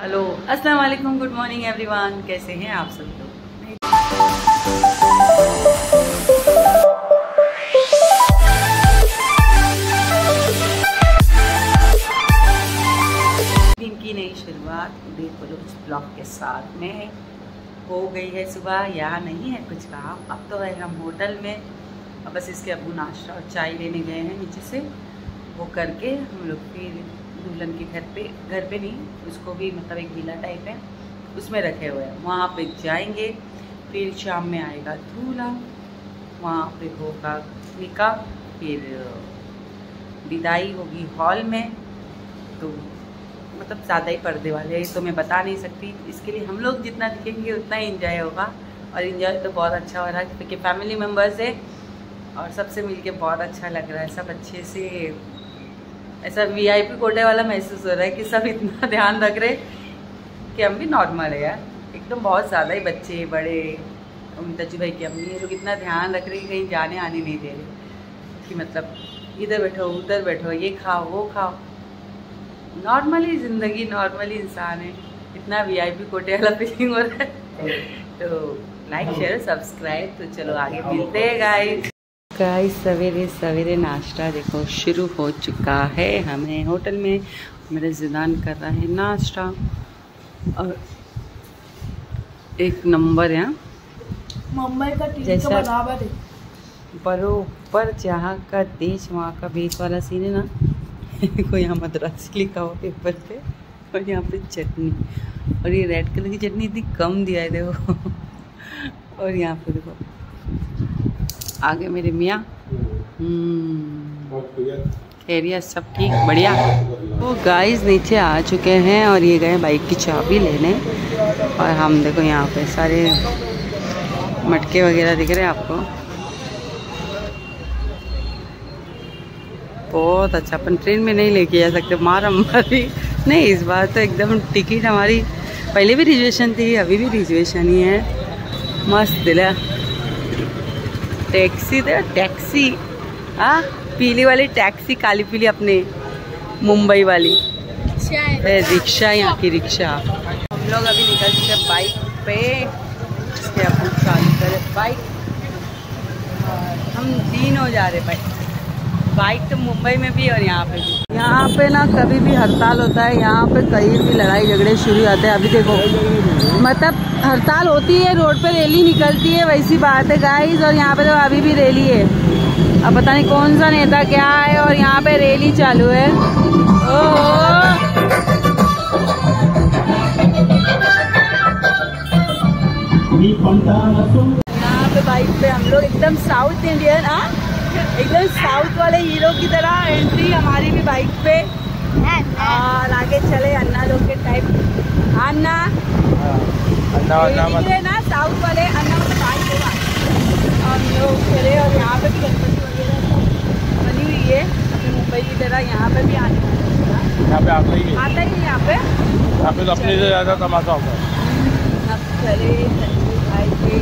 Hello अस्सलाम वालेकुम good morning everyone. कैसे हैं आप सब लोग? दिन की नई शुरुआत उदय बलोच ब्लॉग के साथ में हो गई है सुबह यहाँ नहीं है कुछ काम अब तो है हम होटल में। अब बस इसके अबू नाश्ता और चाय लेने गए हैं नीचे से। वो करके हम लोग फिर दुल्हन के घर पे घर पे नहीं, उसको भी मतलब एक विला टाइप है, उसमें रखे हुए हैं। वहाँ पे जाएँगे, फिर शाम में आएगा दूल्हा, वहाँ पे होगा निकाह फिर विदाई होगी हॉल में। तो मतलब ज़्यादा ही पर्दे वाले तो मैं बता नहीं सकती। इसके लिए हम लोग जितना दिखेंगे, उतना ही इंजॉय होगा। और इंजॉय तो बहुत अच्छा हो रहा है, क्योंकि फैमिली मेंबर्स है, और सबसे मिलके बहुत अच्छा लग रहा है, सब अच्छे से ऐसा वीआईपी कोटे वाला महसूस हो रहा है कि सब इतना ध्यान रख रहे कि हम भी नॉर्मल है यार। एकदम बहुत ज़्यादा ही बच्चे बड़े तजु भाई की अम्मी ये लोग इतना ध्यान रख रहे कि कहीं जाने आने नहीं दे रहे। कि मतलब इधर बैठो उधर बैठो ये खाओ वो खाओ। नॉर्मली ज़िंदगी नॉर्मली इंसान है। इतना वीआईपी कोटे वाला फीलिंग हो रहा है। तो लाइक शेयर सब्सक्राइब तो चलो आगे मिलते हैं गाइस गाइस सवेरे सवेरे नाश्ता देखो शुरू हो चुका है। हमें होटल में मेरे जिदान कर रहा है नाश्ता। और एक नंबर है मुंबई का जैसा- का बराबर है। बरोबर जहाँ का देश वहाँ का भेष वाला सीन है ना। कोई यहाँ मद्रासी लिखा हो पेपर पे और यहाँ पे चटनी। और ये रेड कलर की चटनी इतनी कम दिया है देखो। और यहाँ पे देखो आगे मेरे मियाँ। हम्म, खैरियत सब ठीक? बढ़िया। वो गाइस नीचे आ चुके हैं और ये गए बाइक की चाबी लेने। और हम देखो यहाँ पे सारे मटके वगैरह दिख रहे हैं आपको। बहुत अच्छा अपन ट्रेन में नहीं लेके जा सकते मार हमारी। नहीं इस बार तो एकदम टिकट हमारी पहले भी रिजर्वेशन थी अभी भी रिजर्वेशन ही है। मस्त दिला टैक्सी दे टैक्सी। हाँ पीली वाली टैक्सी काली पीली अपने मुंबई वाली। रिक्शा यहाँ की रिक्शा। हम लोग अभी निकल चुके हैं बाइक पे इसके अपन चालू करें। बाइक। हम तीन हो जा रहे बाइक। बाइक तो मुंबई में भी और यहाँ पे भी। यहाँ पे ना कभी भी हड़ताल होता है, यहाँ पे कहीं भी लड़ाई झगड़े शुरू होते हैं। अभी देखो मतलब हड़ताल होती है, रोड पे रैली निकलती है, वैसी बात है गाइस और यहाँ पे तो अभी भी रैली है। अब पता नहीं कौन सा नेता क्या है और यहाँ पे रैली चालू है। ओ यहाँ पे बाइक पे हम लोग एकदम साउथ इंडियन हाँ? एकदम साउथ वाले हीरो की तरह एंट्री हमारी भी बाइक पे। और आगे चले अन्ना लोग के टाइप अन्ना ये निकले ना साउथ वाले अन्ना मतलब बाइक होगा हम लोग चले और यहाँ पे भी गणपति वगैरह बनी हुई है। अपने मुंबई की तरह यहाँ पे भी आने यहाँ पे आता ही है आता ही यहाँ पे। यहाँ पे तो अपने से ज़्यादा तमाशा होता है। अब चले संजू भाई के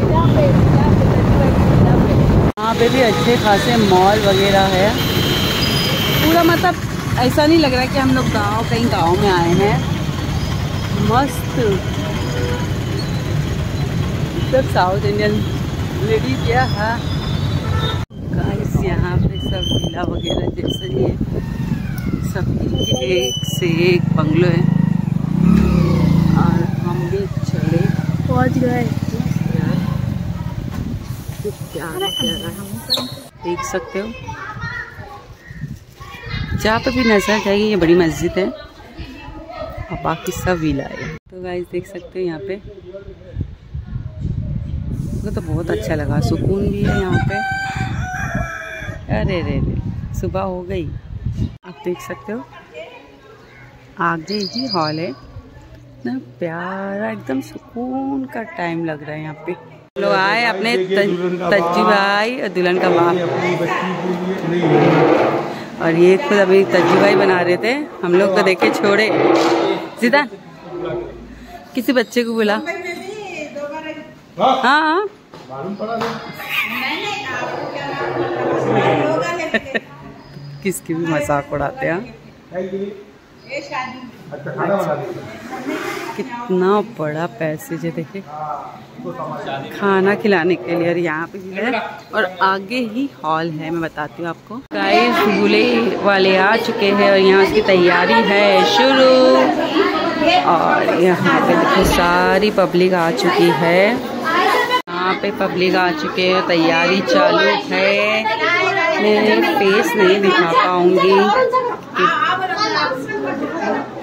यहाँ पे यहाँ पे संजू भाई के यहाँ पे यहाँ पे भी अच्छे खासे मॉल वगैरह है। पूरा मतलब ऐसा नहीं लग रहा कि हम लोग गाँव, कहीं गाँव में आए हैं। मस्त। सब साउथ इंडियन लेडी क्या है? गाइस यहाँ पे सब विला वगैरह जैसे ये सब एक से एक बंगलो है। और हम भी चले पहुँच गए प्यारा प्यारा देख सकते हो। जहाँ पे भी नज़र जाएगी, ये बड़ी मस्जिद है। और बाकी सब विला है। तो गाइस देख सकते हो यहाँ पे। मुझे तो बहुत अच्छा लगा। सुकून भी है यहाँ पे। अरे रे रे सुबह हो गई। आप देख सकते हो। आगे ही हॉल है। इतना प्यारा, एकदम सुकून का टाइम लग रहा है यहाँ पे। लोग आए अपने तज्जी भाई और दुल्हन का बाप। और ये खुद अभी तज्जी भाई बना रहे थे। हम लोग को देखे छोड़े। सीधा? किसी बच्चे को बुला। हाँ। हाँ मालूम पड़ा किसकी भी मज़ाक उड़ाते हैं। अच्छा कितना बड़ा पैसेज है देखिए खाना खिलाने के लिए और यहाँ पे है और आगे ही हॉल है मैं बताती हूँ आपको। गाइस झूले वाले आ चुके हैं और यहाँ उसकी तैयारी है शुरू। और यहाँ पे देखो सारी पब्लिक आ चुकी है। यहाँ पे पब्लिक आ चुके हैं तैयारी चालू है। मैं फेस नहीं दिखा पाऊँगी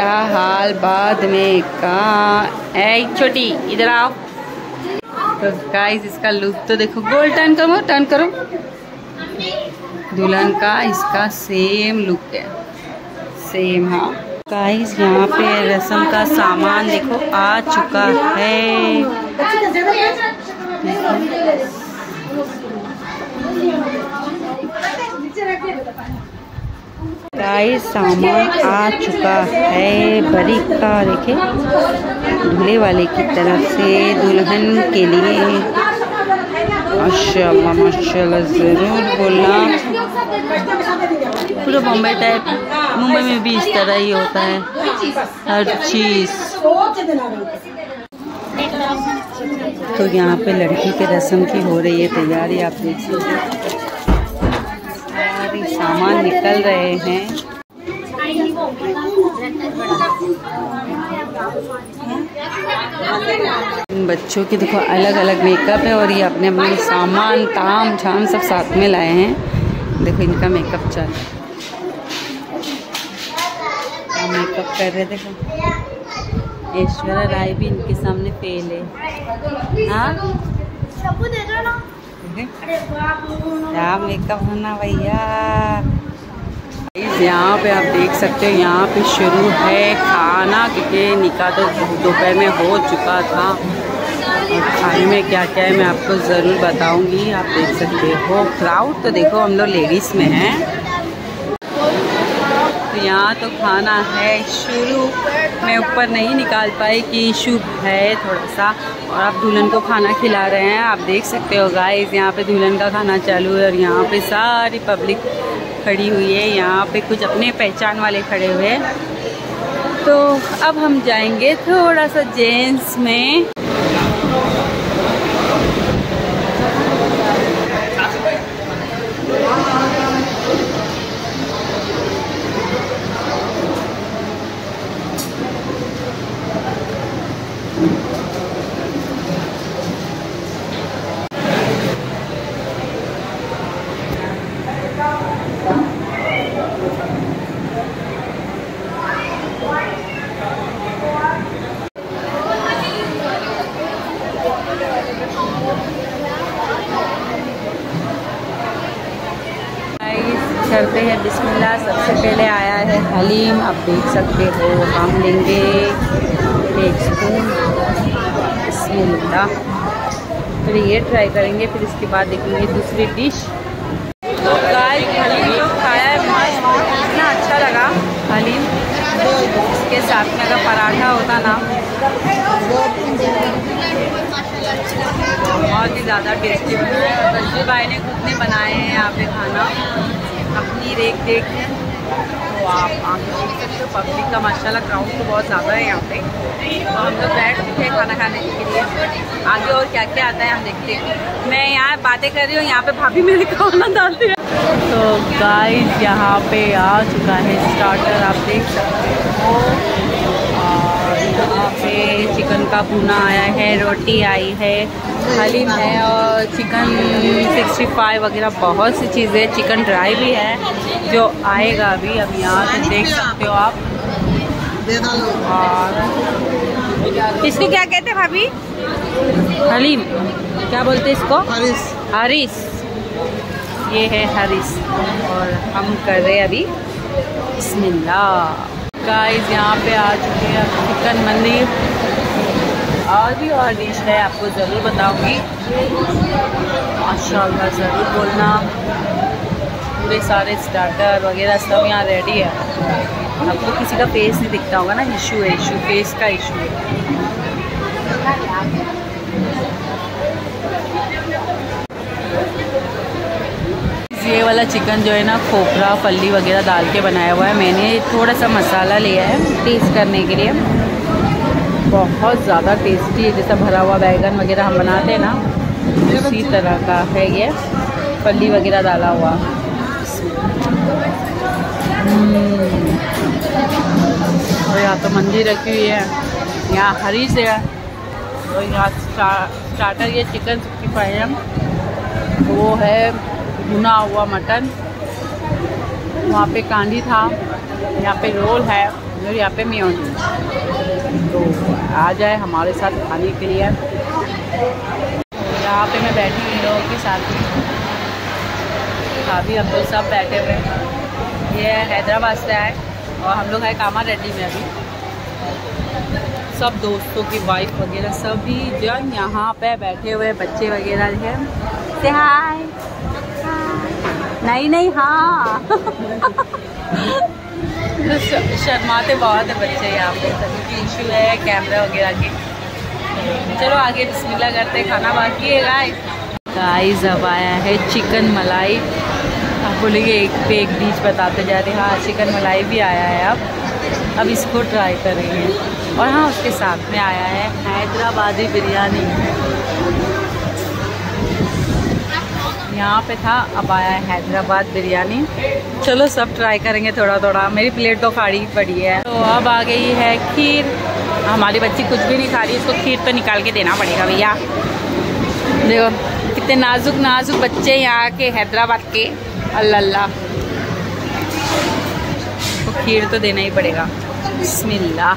तेरा हाल बाद में का? ऐ छोटी इधर आओ। तो गाइस इसका लुक तो देखो गोल टर्न करो टर्न करो। दुल्हन का इसका सेम लुक है। सेम हाँ। गाइस यहाँ पे रसम का सामान देखो, आ चुका है। गाइस, सामान आ चुका है बड़ी का, देखे, दूल्हे वाले की तरफ़ से, दुल्हन के लिए। माशाल्लाह माशाल्लाह, ज़रूर बोलना। पूरा बॉम्बे टाइप, मुंबई में भी इस तरह ही होता है। हर चीज़। तो यहाँ पे लड़की के रस्म की हो रही है तैयारी, आप देख सकते हैं सामान निकल रहे हैं। इन बच्चों की देखो अलग अलग मेकअप है और ये अपने अपने सामान, ताम, झाम सब साथ में लाए हैं। देखो, इनका मेकअप चल मेकअप कर रहे देखो। ऐश्वर्या राय भी इनके सामने फेल है। हाँ? क्या मेकअप होना भैया। यहाँ पे आप देख सकते हो यहाँ पे शुरू है खाना क्योंकि निका तो दोपहर में हो चुका था। और खाने में क्या क्या है मैं आपको ज़रूर बताऊँगी। आप देख सकते हो क्राउड तो देखो हम लोग लेडीज़ में हैं। तो यहाँ तो खाना है शुरू। मैं ऊपर नहीं निकाल पाई कि इशू है थोड़ा सा। और आप दुल्हन को खाना खिला रहे हैं, आप देख सकते हो गाइस यहाँ पे दुल्हन का खाना चालू है और यहाँ पे सारी पब्लिक खड़ी हुई है। यहाँ पे कुछ अपने पहचान वाले खड़े हुए हैं। तो अब हम जाएँगे थोड़ा सा जेंट्स में गाइस करते हैं, बिस्मिल्लाह, सबसे पहले आया है हलीम। आप देख सकते हो, हम लेंगे एक स्पून बिस्मिल्लाह। फिर ये ट्राई करेंगे, फिर इसके बाद देखेंगे दूसरी डिश तो गाइस हलीम तो खाया है, मस्त इतना अच्छा लगा हलीम। इसके साथ में अगर पराठा होता ना, बहुत ही ज़्यादा टेस्टी बना है। भाई ने खुद ने बनाए हैं यहाँ पे खाना। अपनी रेख देख के। तो आप आगे देख सकते हो पब्लिक का माशाल्लाह क्राउड तो बहुत ज़्यादा है यहाँ पे। तो हम लोग बैठ चुके हैं खाना खाने के लिए। आगे और क्या क्या आता है हम देखते हैं। मैं यहाँ बातें कर रही हूँ, यहाँ पे भाभी मेरे खाना डालती है। तो गाइस यहाँ पे आ चुका है स्टार्टर आप देख सकते हो। यहाँ पे चिकन का भुना आया है रोटी आई है हलीम है और चिकन 65 वगैरह बहुत सी चीज़ें चिकन ड्राई भी है जो आएगा अभी अब यहाँ से देख सकते हो आप। और इसको क्या कहते हैं भाभी? हलीम। क्या बोलते हैं इसको? हरीस। ये है हरीस। और हम कर रहे हैं अभी। बिस्मिल्लाह। गाइस यहाँ पे आ चुके हैं चिकन मंदिर और भी और डिश है, आपको ज़रूर बताऊँगी। माशाल्लाह, ज़रूर बोलना। पूरे सारे स्टार्टर वगैरह सब यहाँ रेडी है। आपको किसी का फेस नहीं दिखता होगा ना इशू है इशू फेस का इशू है। वाला चिकन जो है ना, खोपरा फली वगैरह डाल के बनाया हुआ है। मैंने थोड़ा सा मसाला लिया है टेस्ट करने के लिए। बहुत ज़्यादा टेस्टी है, जैसा भरा हुआ बैगन वगैरह हम बनाते हैं ना, उसी तरह का है ये। फली वगैरह डाला हुआ। हम्म। और यहाँ तो मंदिर रखी हुई है। यहाँ हरी से है। और यहाँ स्टार्टर ये चिकन सिक्सटी फाइव वो है भुना हुआ मटन। वहाँ पे कांडी था, यहाँ पे रोल है और यहाँ पे मियोनी तो आ जाए हमारे साथ खाने के लिए। यहाँ पे मैं बैठी हुई लोगों के साथ भाभी हम लोग सब बैठे हुए ये हैदराबाद से आए और हम लोग है कामा रेड्डी में अभी। सब दोस्तों की वाइफ वगैरह सभी जन यहाँ पे बैठे हुए बच्चे वगैरह है। हाय नहीं नहीं हाँ। शर्माते बहुत है बच्चे यहाँ पे, सभी इशू है कैमरा वगैरह के। चलो आगे बिस्मिल्लाह करते खाना बाकी है गाइस गाइस अब आया है चिकन मलाई। आप बोलेंगे, एक पे एक डिश बताते जा रहे हैं। हाँ चिकन मलाई भी आया है अब। अब इसको ट्राई करेंगे। और हाँ उसके साथ में आया है हैदराबादी बिरयानी। यहाँ पे था, अब आया है हैदराबाद बिरयानी। चलो सब ट्राई करेंगे थोड़ा थोड़ा मेरी प्लेट तो खाड़ी पड़ी है। तो अब आ गई है खीर। हमारी बच्ची कुछ भी नहीं खा रही इसको खीर तो निकाल के देना पड़ेगा भैया। देखो, कितने नाजुक नाजुक बच्चे यहाँ के, हैदराबाद के। अल्लाह। तो खीर तो देना ही पड़ेगा। बिस्मिल्लाह।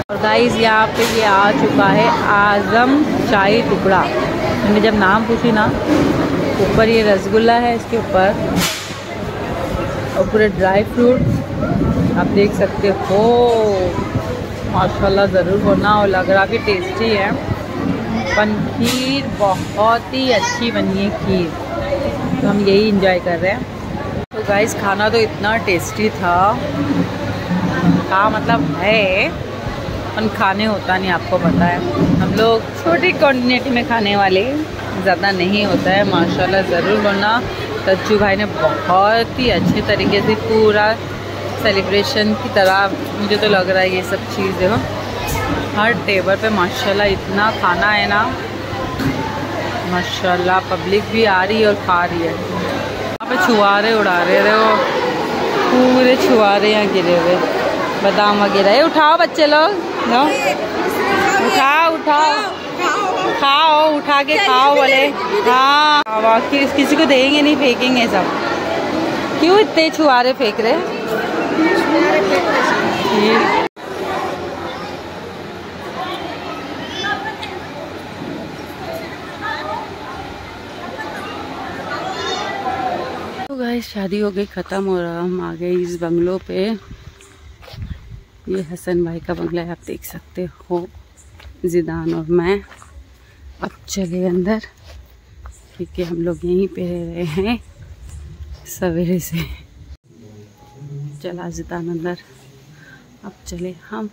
और गाइस यहाँ पे ये आ चुका है आज़म चाय टुकड़ा। मैंने जब नाम पूछी ना, ऊपर ये रसगुल्ला है इसके ऊपर, और पूरे ड्राई फ्रूट आप देख सकते हो। माशाल्लाह ज़रूर होना और लग रहा कि टेस्टी है। पन खीर बहुत ही अच्छी बनी है खीर। तो हम यही इंजॉय कर रहे हैं। तो गाइस खाना तो इतना टेस्टी था। हाँ मतलब है अपन खाने होता नहीं, आपको पता है। हम लोग छोटी क्वान्टिटी में खाने वाले, ज़्यादा नहीं होता है, माशाल्लाह ज़रूर बोलना। तज्जू भाई ने बहुत ही अच्छे तरीके से पूरा सेलिब्रेशन की तरह, मुझे तो लग रहा है ये सब चीज़ हो। हर टेबल पे माशाल्लाह इतना खाना है ना। माशाल्लाह पब्लिक भी आ रही है और खा रही है। यहाँ पे छुआरे उड़ा रहे थे वो पूरे छुआरे यहाँ गिरे हुए। बादाम वगैरह। ये उठाओ बच्चे लोग। नो उठाओ उठाओ। खाओ उठा के खाओ बोले हाँ किस, किसी को देंगे नहीं फेंकेंगे सब। क्यों इतने छुआरे फेंक रहे? तो गाइस शादी हो गई ख़त्म हो रहा। हम आ गए इस बंगलों पे। ये हसन भाई का बंगला है, आप देख सकते हो। जिदान और मैं अब चले अंदर, क्योंकि हम लोग यहीं पे रह रहे हैं सवेरे से। चला जिदान अंदर, अब चले हम।